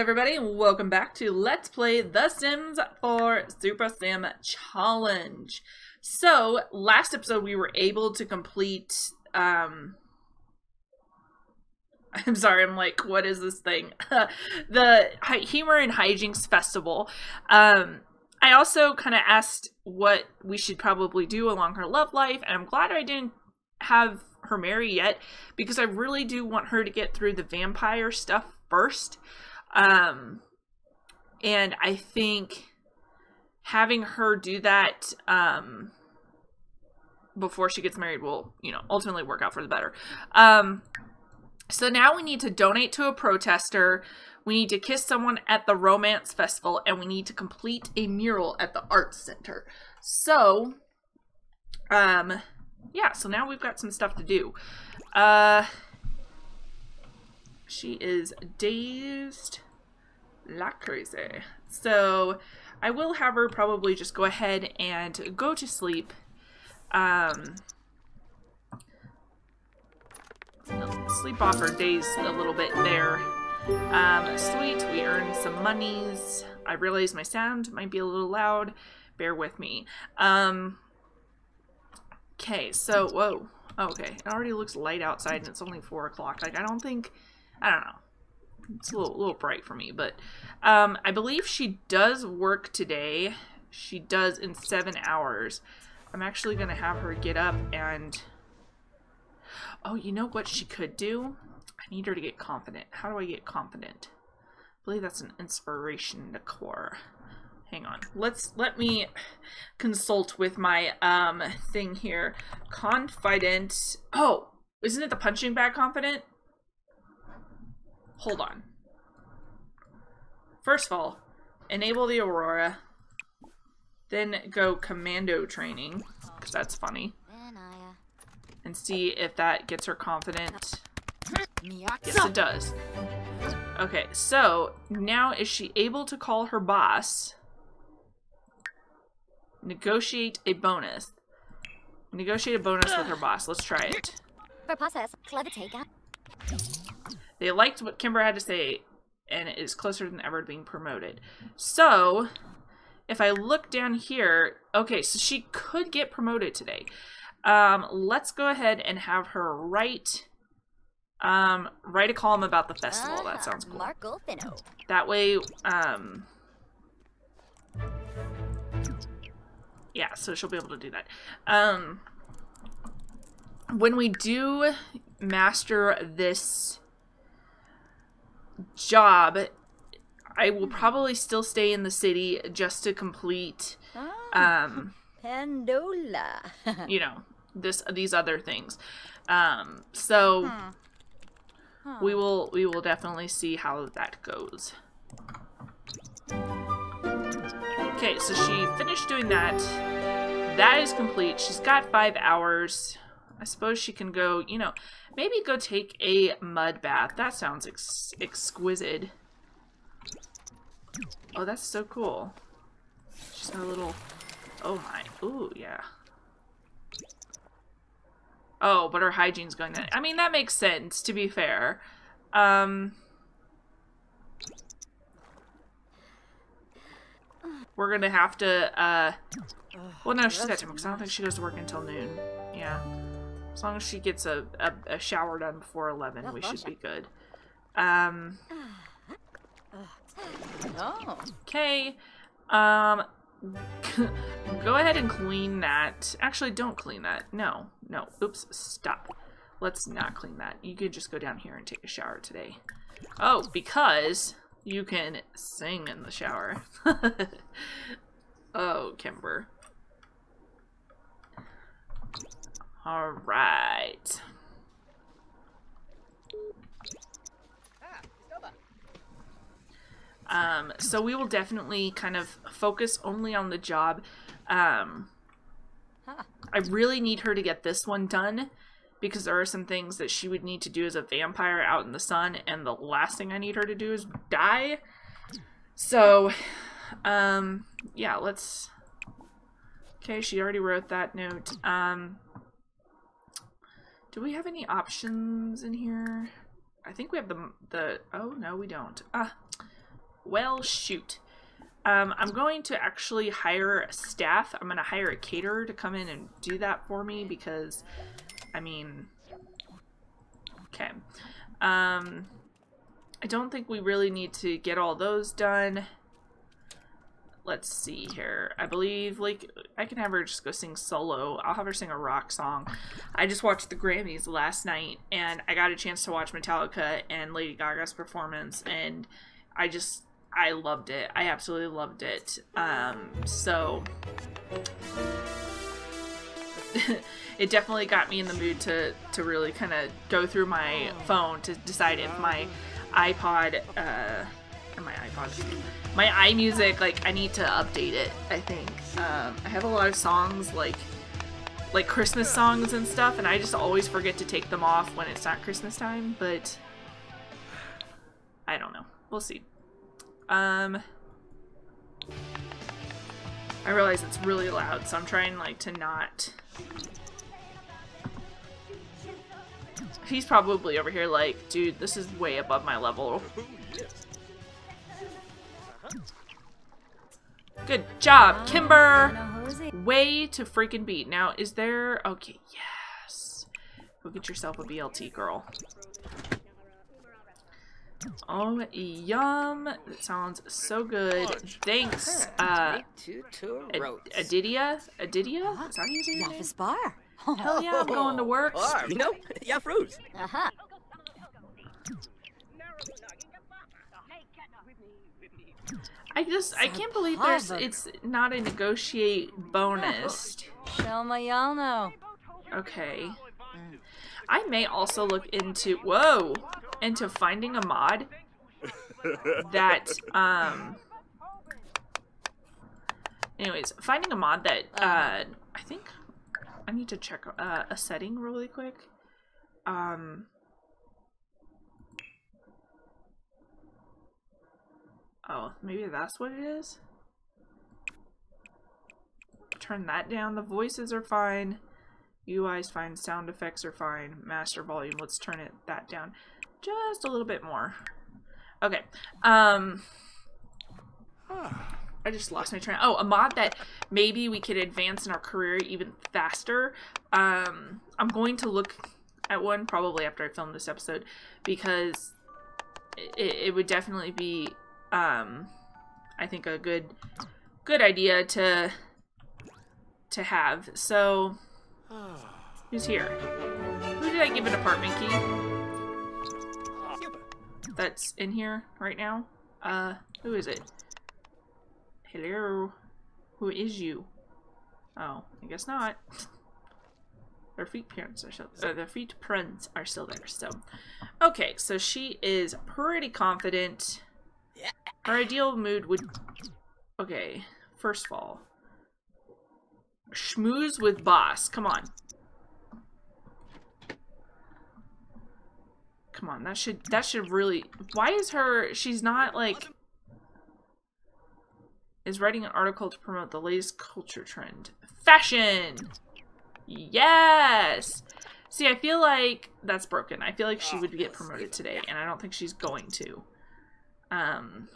everybody, welcome back to Let's Play The Sims 4 Super Sim Challenge. So, last episode we were able to complete, um... I'm sorry, I'm like, what is this thing? the Humor and Hijinks Festival. Um, I also kind of asked what we should probably do along her love life, and I'm glad I didn't have her marry yet, because I really do want her to get through the vampire stuff first. Um, and I think having her do that um, before she gets married will, you know, ultimately work out for the better. Um, so now we need to donate to a protester. We need to kiss someone at the romance festival, and we need to complete a mural at the arts center. So, um, yeah. So now we've got some stuff to do. Uh, she is dazed like crazy. So I will have her probably just go ahead and go to sleep. Um, sleep off her days a little bit there. Um, sweet, we earned some monies. I realize my sound might be a little loud. Bear with me. Um, okay, so, whoa. Okay, it already looks light outside and it's only 4 o'clock. Like, I don't think, I don't know it's a little, little bright for me, but um, I believe she does work today. She does in seven hours. I'm actually going to have her get up and... Oh, you know what she could do? I need her to get confident. How do I get confident? I believe that's an inspiration decor. Hang on. Let's let me consult with my um thing here. Confident. Oh, isn't it the punching bag confident? Hold on. First of all, enable the Aurora. Then go commando training, because that's funny. And see if that gets her confident. Yes, it does. Okay, so now is she able to call her boss? Negotiate a bonus. Negotiate a bonus with her boss. Let's try it. They liked what Kimber had to say and is closer than ever to being promoted. So, if I look down here, okay, so she could get promoted today. Um, let's go ahead and have her write um, write a column about the festival. That sounds cool. That way, um, yeah, so she'll be able to do that. Um, when we do master this job, I will probably still stay in the city just to complete ah, um Pandola. you know, this these other things. Um so huh. Huh. we will we will definitely see how that goes. Okay, so she finished doing that. That is complete. She's got 5 hours. I suppose she can go, you know, maybe go take a mud bath. That sounds ex exquisite. Oh, that's so cool. She's got a little... Oh my. Ooh, yeah. Oh, but her hygiene's going to... I mean, that makes sense, to be fair. Um... We're gonna have to, uh... Well, no, she's got time, because I don't think she goes to work until noon. Yeah. As long as she gets a, a, a shower done before 11, we should be good. Um, okay. Um, go ahead and clean that. Actually, don't clean that. No, no. Oops, stop. Let's not clean that. You could just go down here and take a shower today. Oh, because you can sing in the shower. oh, Kimber. All right. Um, so we will definitely kind of focus only on the job. Um, I really need her to get this one done because there are some things that she would need to do as a vampire out in the sun, and the last thing I need her to do is die. So, um, yeah, let's... Okay, she already wrote that note. Um, do we have any options in here? I think we have the, the, oh no we don't. Ah, well, shoot. Um, I'm going to actually hire a staff. I'm going to hire a caterer to come in and do that for me because, I mean, okay. Um, I don't think we really need to get all those done. Let's see here. I believe, like, I can have her just go sing solo. I'll have her sing a rock song. I just watched the Grammys last night, and I got a chance to watch Metallica and Lady Gaga's performance, and I just, I loved it. I absolutely loved it. Um, so... it definitely got me in the mood to, to really kind of go through my phone to decide if my iPod, uh, or my iPod, my iMusic, like, I need to update it, I think. Um, I have a lot of songs, like, like Christmas songs and stuff, and I just always forget to take them off when it's not Christmas time, but I don't know. We'll see. Um, I realize it's really loud, so I'm trying, like, to not He's probably over here like, dude, this is way above my level. Good job, Kimber! Way to freaking beat. Now, is there... Okay, yes. Go get yourself a BLT, girl. Oh, yum. That sounds so good. Thanks, uh... Adidia? Adidia? Is that how you say your name? bar. Hell yeah, I'm going to work. Bar, you know? Yeah, fruit. Aha. I just, I can't believe there's, it's not a negotiate bonus. Show my y'all know. Okay. I may also look into, whoa, into finding a mod that, um, anyways, finding a mod that, uh, I think, I need to check uh, a setting really quick. Um, oh, maybe that's what it is? Turn that down. The voices are fine. UI's fine. Sound effects are fine. Master volume. Let's turn it that down just a little bit more. Okay. Um. I just lost my train. Oh, a mod that maybe we could advance in our career even faster. Um, I'm going to look at one probably after I film this episode because it, it would definitely be, um, I think a good, good idea to, to have. So, who's here? Who did I give an apartment key? That's in here right now? Uh, who is it? Hello? Who is you? Oh, I guess not. their feet prints are still uh, their feet prints are still there, so okay, so she is pretty confident. Her ideal mood would Okay, first of all. Schmooze with boss. Come on. Come on, that should that should really why is her she's not like is writing an article to promote the latest culture trend. Fashion! Yes! See, I feel like that's broken. I feel like she oh, would get promoted today, and I don't think she's going to. Um,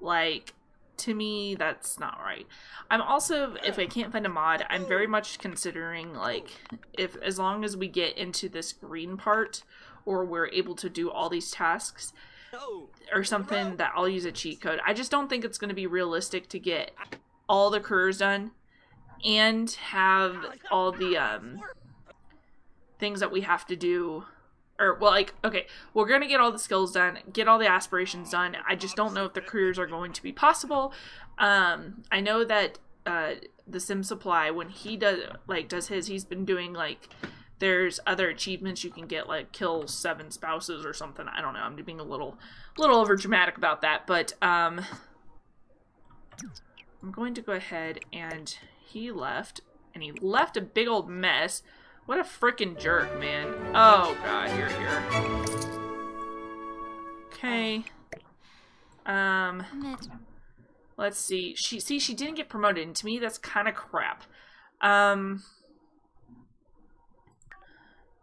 like, to me, that's not right. I'm also, if I can't find a mod, I'm very much considering, like, if as long as we get into this green part, or we're able to do all these tasks, or something that I'll use a cheat code. I just don't think it's going to be realistic to get all the careers done and have all the um things that we have to do or well like okay we're gonna get all the skills done get all the aspirations done. I just don't know if the careers are going to be possible. Um i know that uh the sim supply when he does like does his he's been doing like there's other achievements. You can get like kill seven spouses or something. I don't know. I'm being a little little over dramatic about that but um i'm going to go ahead and he left and he left a big old mess what a freaking jerk man oh god you're here okay um let's see she see she didn't get promoted and to me that's kind of crap um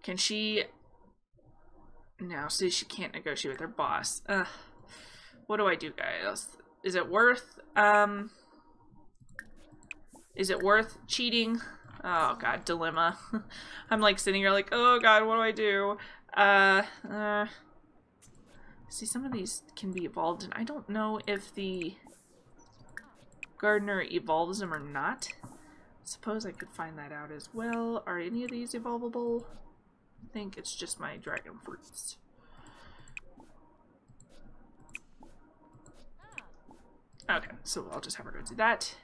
can she... Now, see, she can't negotiate with her boss. Ugh. What do I do, guys? Is it worth, um... Is it worth cheating? Oh, God, dilemma. I'm, like, sitting here like, oh, God, what do I do? Uh, uh... See, some of these can be evolved, and I don't know if the gardener evolves them or not. Suppose I could find that out as well. Are any of these evolvable? I think it's just my dragon fruits. Okay, so I'll just have her go do that.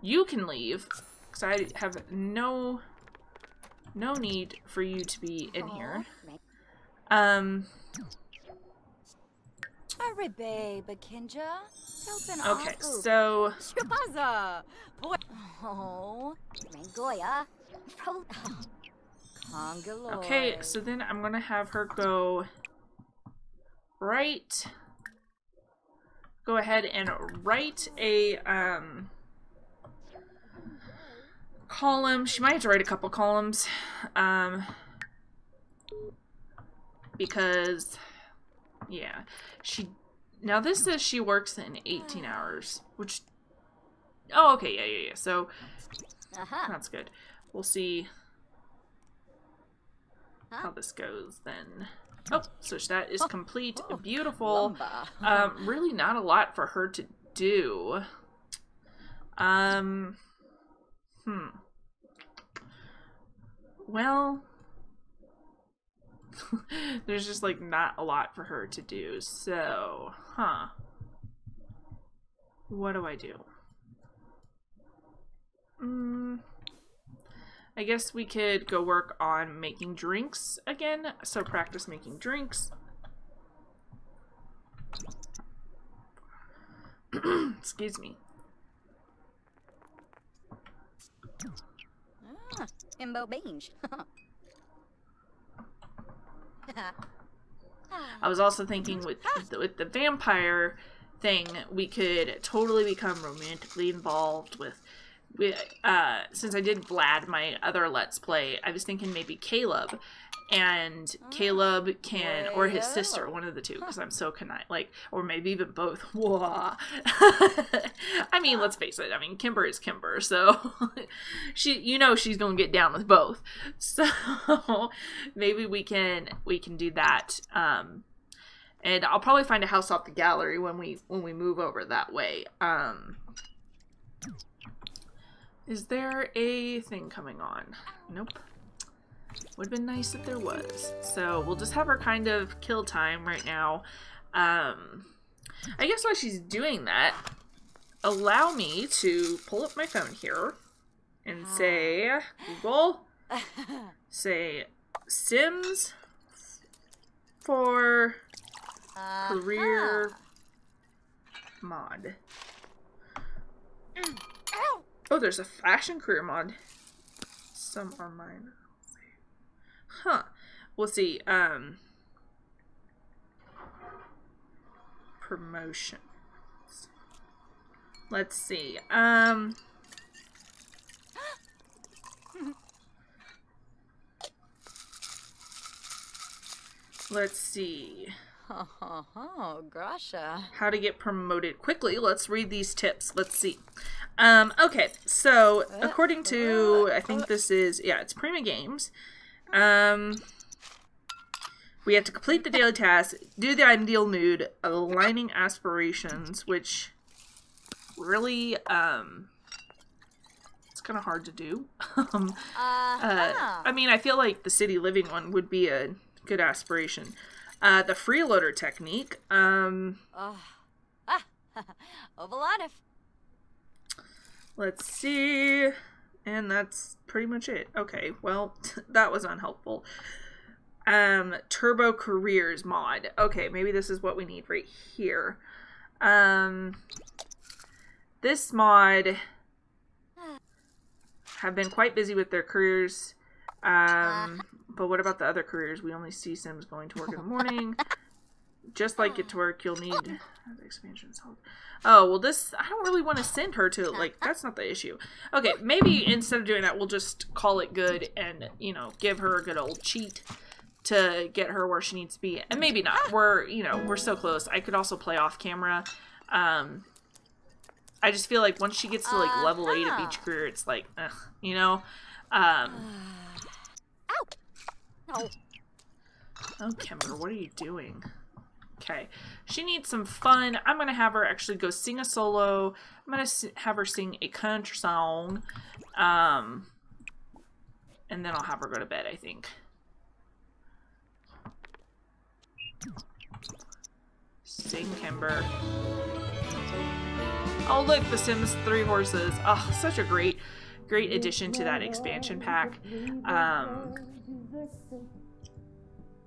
You can leave, because I have no no need for you to be in here. Um. Hurry, babe, Kinja. Okay, so. Oh. Okay, so then I'm gonna have her go right. Go ahead and write a um column. She might have to write a couple columns. Um because yeah, she now this says she works in 18 hours, which Oh, okay, yeah, yeah, yeah. So Uh-huh. that's good. We'll see how this goes then. Oh, so that is complete. Beautiful. Um, really not a lot for her to do. Um, hmm. Well, there's just like not a lot for her to do. So, huh. What do I do? Hmm. I guess we could go work on making drinks again. So practice making drinks. Excuse me. Ah, Imbo Beige. I was also thinking with the, with the vampire thing, we could totally become romantically involved with. We, uh, since I did Vlad, my other Let's Play, I was thinking maybe Caleb, and Caleb can, or his sister, one of the two, because I'm so connight, like, or maybe even both. Whoa. I mean, let's face it. I mean, Kimber is Kimber, so she, you know, she's gonna get down with both. So maybe we can we can do that. Um, and I'll probably find a house off the gallery when we when we move over that way. Um, is there a thing coming on? Nope. Would have been nice if there was. So we'll just have her kind of kill time right now. Um, I guess while she's doing that, allow me to pull up my phone here and say Google, say Sims 4 career mod. Oh, there's a fashion career mod. Some are mine. Huh. We'll see. Um promotions. Let's see. Um Let's see. Oh, oh, oh, Grasha. how to get promoted quickly. Let's read these tips. Let's see. Um, okay, so according to I think this is yeah, it's Prima Games. Um, we have to complete the daily task, do the ideal mood, aligning aspirations, which really um, it's kind of hard to do. um, uh, Uh-huh. I mean, I feel like the city living one would be a good aspiration. Uh, the freeloader technique. Um, Oh. Ah, Ovalanif. Let's see. And that's pretty much it. Okay, well, that was unhelpful. Um, Turbo Careers mod. Okay, maybe this is what we need right here. Um, this mod have been quite busy with their careers. Um, but what about the other careers? We only see Sims going to work in the morning. Just like Get to Work, you'll need the expansions. Hold- Oh, well, this, I don't really want to send her to, like, that's not the issue. Okay, maybe instead of doing that, we'll just call it good and, you know, give her a good old cheat to get her where she needs to be. And maybe not. We're, you know, we're so close. I could also play off camera. Um, I just feel like once she gets to like level 8 of Uh-huh. each career, it's like, ugh, you know? Um, Oh, oh, Kimber, what are you doing? Okay. She needs some fun. I'm going to have her actually go sing a solo. I'm going to have her sing a country song. Um, and then I'll have her go to bed, I think. Sing, Kimber. Oh, look, The Sims 3 horses. Oh, such a great, great addition to that expansion pack. Um,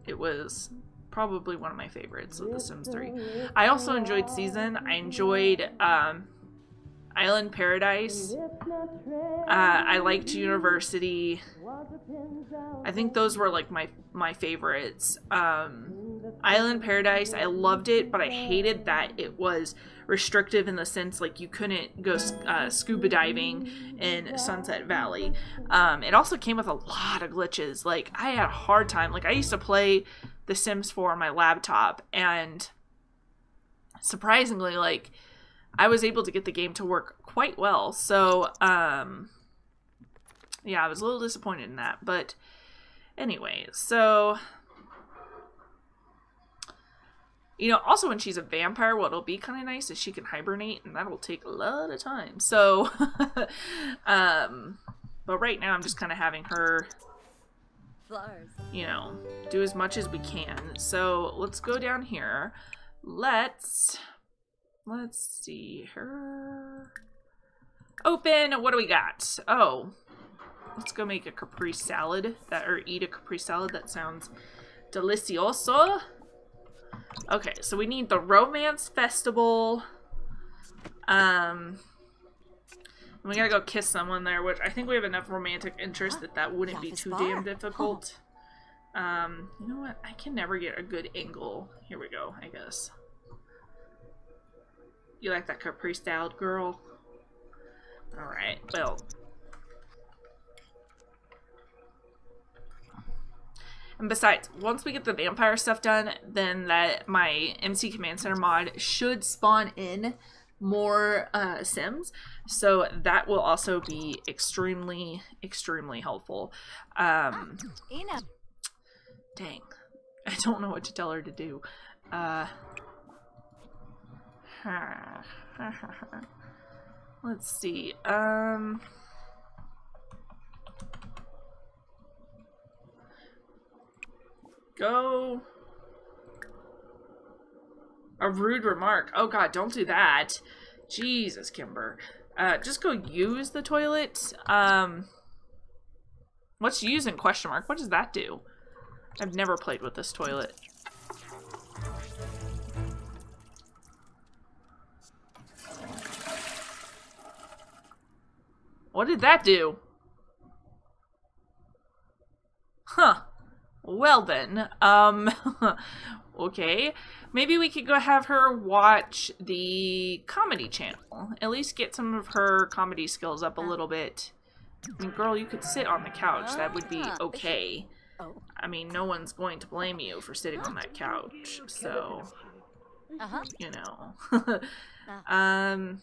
it was probably one of my favorites of The Sims 3. I also enjoyed Season. I enjoyed um, Island Paradise. Uh, I liked University. I think those were like my my favorites. Um, Island Paradise, I loved it, but I hated that it was restrictive in the sense like you couldn't go uh, scuba diving in Sunset Valley. Um, it also came with a lot of glitches. Like I had a hard time. Like I used to play The Sims 4 on my laptop, and surprisingly, like I was able to get the game to work quite well. So, um, yeah, I was a little disappointed in that. But anyway, so you know, also when she's a vampire, what'll be kind of nice is she can hibernate, and that'll take a lot of time. So, um, but right now I'm just kind of having her, flowers. You know, do as much as we can. So let's go down here. Let's let's see her open. What do we got? Oh, let's go make a capri salad that or eat a capri salad. That sounds delicioso. Okay, so we need the romance festival. Um, we gotta go kiss someone there, which I think we have enough romantic interest that that wouldn't be too damn difficult. Um, you know what? I can never get a good angle. Here we go, I guess. You like that Capri styled girl? Alright, well. And besides, once we get the vampire stuff done, then that my MC Command Center mod should spawn in more uh, Sims. So that will also be extremely, extremely helpful. Um, Ina. Dang. I don't know what to tell her to do. Uh. Let's see. Um. Go. A rude remark. Oh god, don't do that. Jesus, Kimber. Uh, just go use the toilet. Um. What's using question mark? What does that do? I've never played with this toilet. What did that do? Huh. Well then, um, okay. Maybe we could go have her watch the comedy channel. At least get some of her comedy skills up a little bit. I mean, girl, you could sit on the couch. That would be okay. Oh. I mean, no one's going to blame you for sitting on that couch, so Uh huh. you know. um,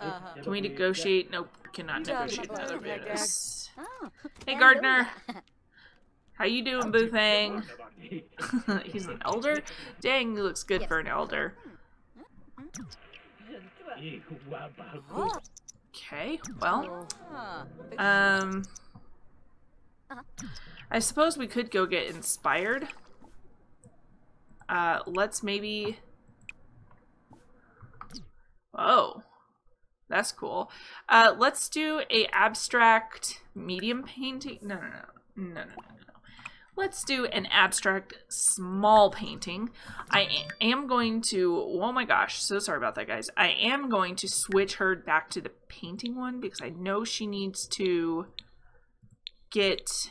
Uh-huh. can we negotiate? Nope, cannot negotiate another bonus. Oh. Hey, Gardner. How you doing, Boothang? He's an elder. Dang, he looks good for an elder. Oh. Okay, well, Ah. I suppose we could go get inspired. Uh, let's maybe. Oh, that's cool. Uh, let's do a abstract medium painting. No, no, no, no, no, no, no. Let's do an abstract small painting. I am going to. Oh my gosh, so sorry about that, guys. I am going to switch her back to the painting one because I know she needs to get.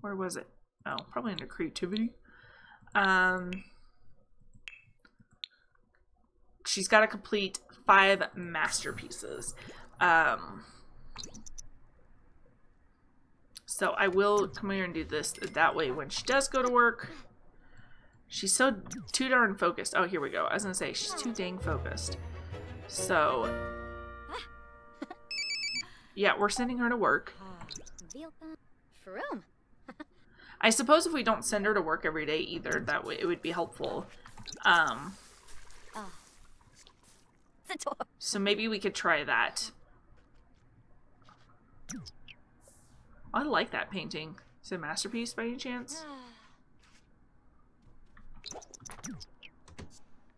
Where was it? Oh, probably under creativity. Um, she's got to complete five masterpieces. Um, So I will come here and do this that way when she does go to work. She's so too darn focused. Oh, here we go. I was gonna say, she's too dang focused. So, yeah, we're sending her to work. Froom. I suppose if we don't send her to work every day either, that way it would be helpful. Um, so maybe we could try that. I like that painting. Is it a masterpiece by any chance?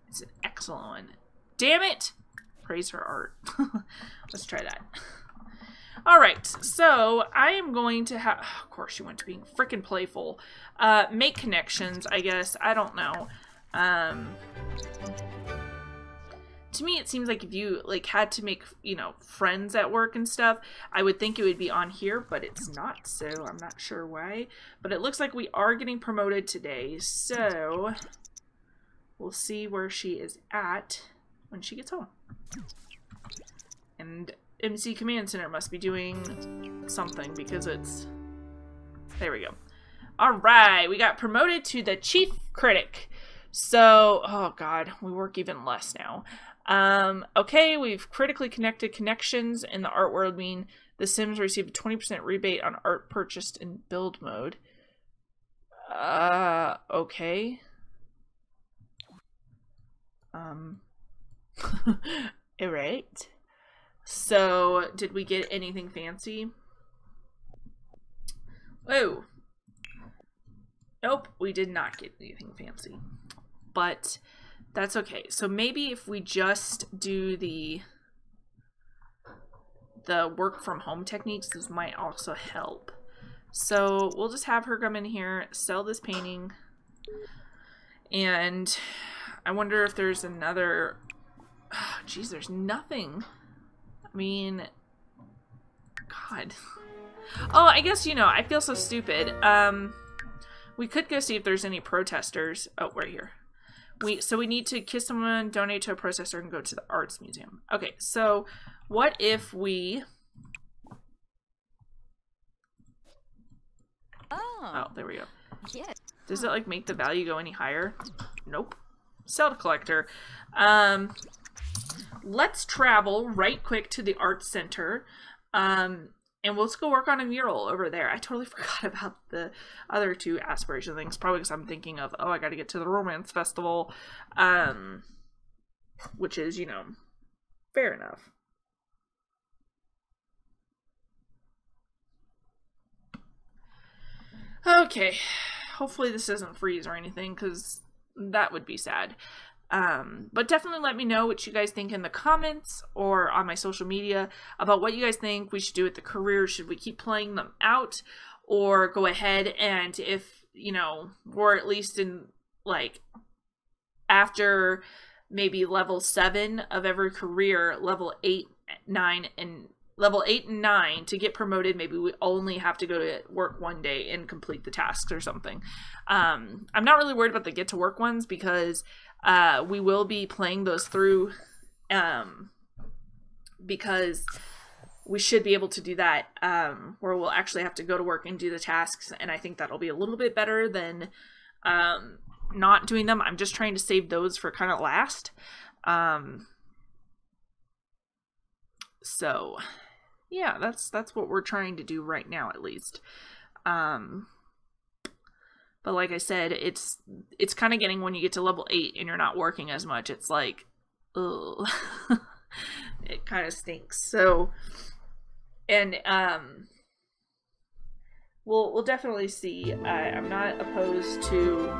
It's an excellent one. Damn it! Praise her art. Let's try that. Alright, so I am going to have... Of course, she went to being freaking playful. Uh, make connections, I guess. I don't know. Um, to me, it seems like if you like had to make, you know, friends at work and stuff, I would think it would be on here, but it's not, so I'm not sure why. But it looks like we are getting promoted today, so we'll see where she is at when she gets home. And MC Command Center must be doing something because it's... There we go. Alright, we got promoted to the Chief Critic. So, oh god, we work even less now. Um, okay, we've critically connected connections in the art world mean the Sims receive a 20% rebate on art purchased in build mode. Uh, okay. Um, alright. So, did we get anything fancy? Oh. Nope, we did not get anything fancy. But that's okay. So maybe if we just do the the work from home techniques, this might also help. So we'll just have her come in here, sell this painting. And I wonder if there's another Jeez, there's nothing. I mean, God. Oh, I guess, you know, I feel so stupid. Um, we could go see if there's any protesters. Oh, right here. We So we need to kiss someone, donate to a protester, and go to the arts museum. Okay, so what if we... Oh. Oh, there we go. Yes. Does it, like, make the value go any higher? Nope. Sell to collector. Um, let's travel right quick to the art center. Um, and let's go work on a mural over there. I totally forgot about the other two aspiration things, probably because I'm thinking of, oh, I got to get to the romance festival, um, which is, you know, fair enough. Okay, hopefully this doesn't freeze or anything, because that would be sad. Um, but definitely let me know what you guys think in the comments or on my social media about what you guys think. We should do with the career. Should we keep playing them out or go ahead? And if, you know, we're at least in like after maybe level seven of every career, level eight, nine, and level 8 and 9 to get promoted maybe we only have to go to work one day and complete the tasks or something. Um, i'm not really worried about the get to work ones because uh, we will be playing those through um, because we should be able to do that um, where we'll actually have to go to work and do the tasks and i think that'll be a little bit better than um, not doing them. I'm just trying to save those for kind of last. Um, so yeah that's that's what we're trying to do right now at least. Um but like i said it's it's kind of getting when you get to level 8 and you're not working as much it's like ugh. it kind of stinks. So and um we'll we'll definitely see. I, i'm not opposed to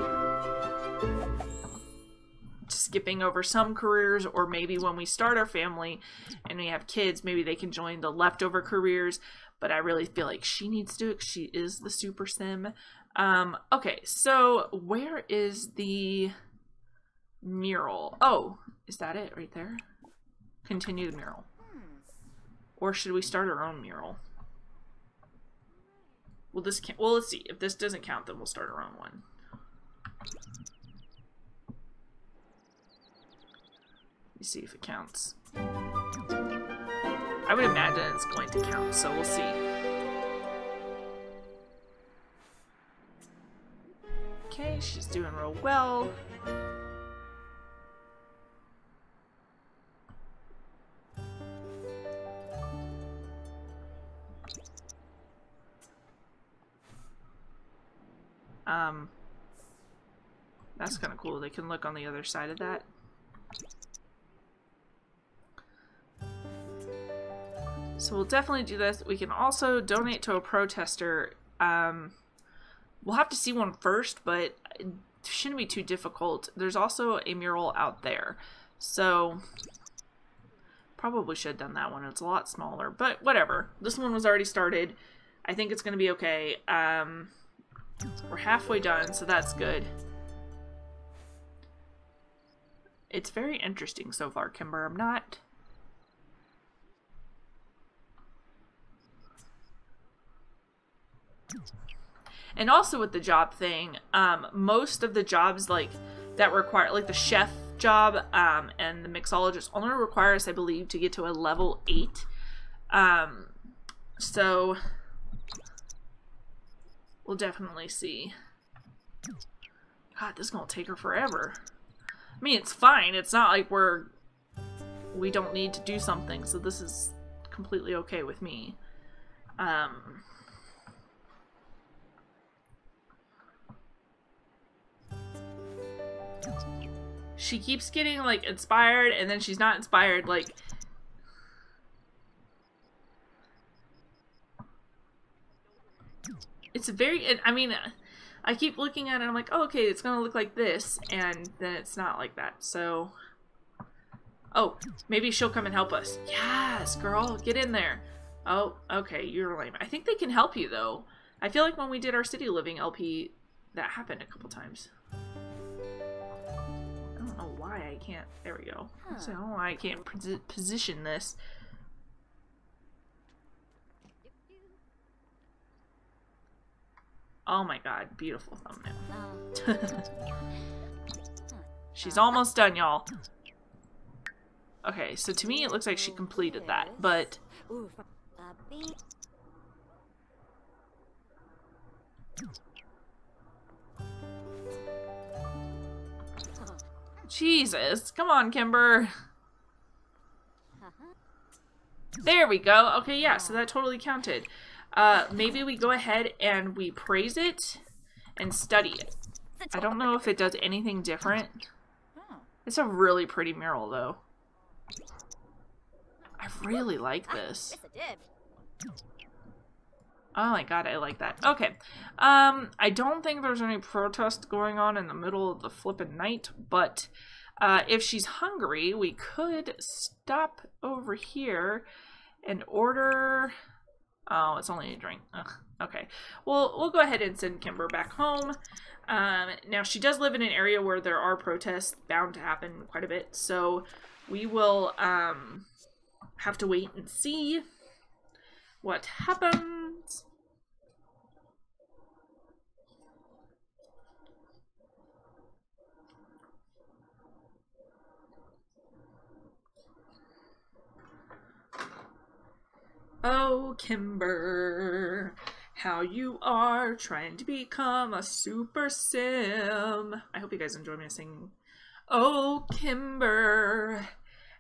skipping over some careers or maybe when we start our family and we have kids maybe they can join the leftover careers. But i really feel like she needs to she is the super sim um okay so where is the mural oh is that it right there continue the mural or should we start our own mural well this can't. well let's see if this doesn't count then we'll start our own one Let me see if it counts. I would imagine it's going to count, so we'll see. She's doing real well. Um, that's kind of cool. They can look on the other side of that. So we'll definitely do this. We can also donate to a protester. Um, we'll have to see one first, but it shouldn't be too difficult. There's also a mural out there. So probably should have done that one. It's a lot smaller, but whatever. This one was already started. I think it's going to be okay. Um, we're halfway done, so that's good. It's very interesting so far, Kimber. I'm not... And also with the job thing, um, most of the jobs like that require like the chef job um, and the mixologist only require us, I believe, to get to a level eight. Um, so we'll definitely see. God, this is gonna take her forever. I mean, it's fine. It's not like we're we don't need to do something, so this is completely okay with me. Um, she keeps getting like inspired and then she's not inspired like it's very i mean i keep looking at it i'm like oh, okay it's gonna look like this and then it's not like that so oh maybe she'll come and help us. Yes girl get in there. Oh okay you're lame. I think they can help you though. I feel like when we did our city living lp that happened a couple times why I can't. There we go. Huh. So I can't position this. Oh my god, beautiful thumbnail. Um, She's almost done, y'all. Okay, so to me it looks like she completed that, but... Jesus. Come on, Kimber. There we go. Okay, yeah, so that totally counted. Uh, maybe we go ahead and we praise it and study it. I don't know if it does anything different. It's a really pretty mural, though. I really like this. Oh my god, I like that. Okay. Um, I don't think there's any protest going on in the middle of the flippin' night, but uh, if she's hungry, we could stop over here and order... Oh, it's only a drink. Ugh, okay. Well, we'll go ahead and send Kimber back home. Um, now, she does live in an area where there are protests bound to happen quite a bit, so we will um, have to wait and see what happens. Oh, Kimber, how you are trying to become a super sim. I hope you guys enjoy me singing. Oh, Kimber,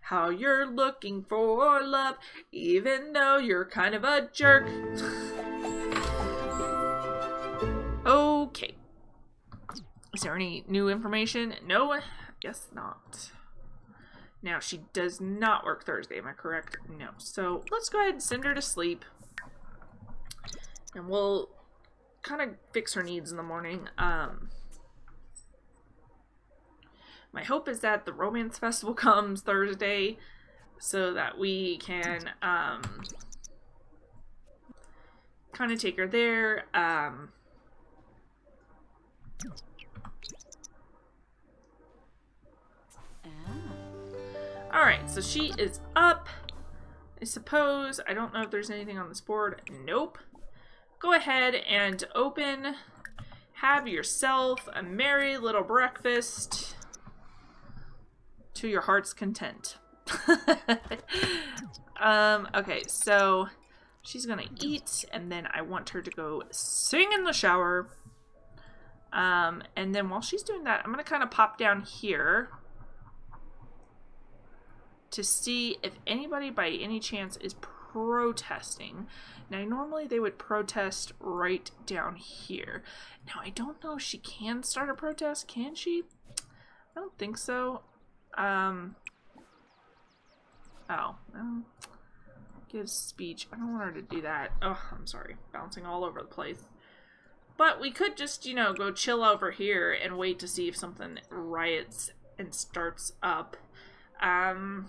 how you're looking for love, even though you're kind of a jerk. okay. Is there any new information? No, I guess not. Now, she does not work Thursday, am I correct? No. So, let's go ahead and send her to sleep. And we'll kind of fix her needs in the morning. Um, my hope is that the Romance Festival comes Thursday so that we can um, kind of take her there. Um, Alright, so she is up. I suppose, I don't know if there's anything on this board. Nope. Go ahead and open. Have yourself a merry little breakfast to your heart's content. um, okay, so she's gonna eat, and then I want her to go sing in the shower. Um, and then while she's doing that, I'm to kind of pop down here to see if anybody by any chance is protesting. Now, normally they would protest right down here. Now, I don't know if she can start a protest. Can she? I don't think so. Um, oh, um, give speech. I don't want her to do that. Oh, I'm sorry. Bouncing all over the place. But we could just, you know, go chill over here and wait to see if something riots and starts up. Um,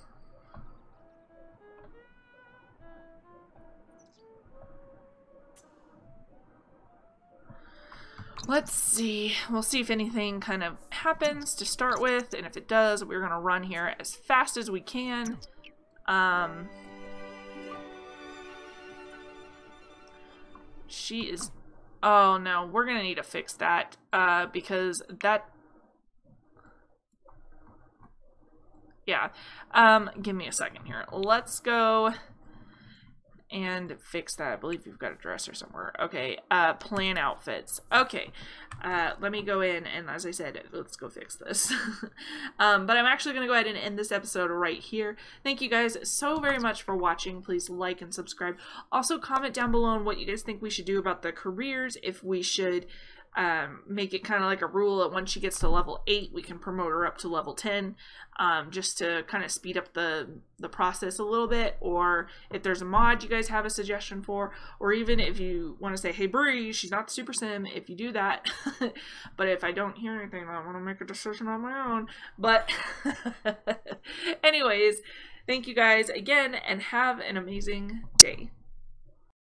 Let's see. We'll see if anything kind of happens to start with, and if it does, we're going to run here as fast as we can. Um, she is... Oh, no. We're going to need to fix that, uh, because that... Yeah. Um, give me a second here. Let's go and fix that. I believe you've got a dresser somewhere. Okay, uh, plan outfits. Okay, uh, let me go in and as I said, let's go fix this. um, but I'm actually going to go ahead and end this episode right here. Thank you guys so very much for watching. Please like and subscribe. Also comment down below on what you guys think we should do about the careers, if we should um, make it kind of like a rule that once she gets to level 8 we can promote her up to level 10 um, just to kind of speed up the the process a little bit. Or if there's a mod you guys have a suggestion for or even if you want to say hey Bri she's not the super sim if you do that. But if I don't hear anything I want to make a decision on my own. But anyways thank you guys again and have an amazing day